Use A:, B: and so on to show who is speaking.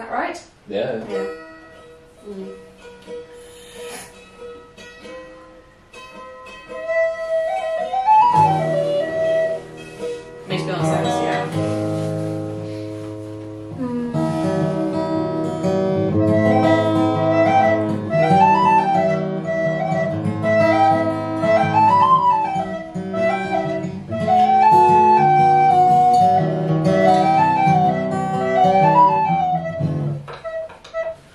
A: that right? Yeah.
B: Yeah. Mm. Makes sense, yeah.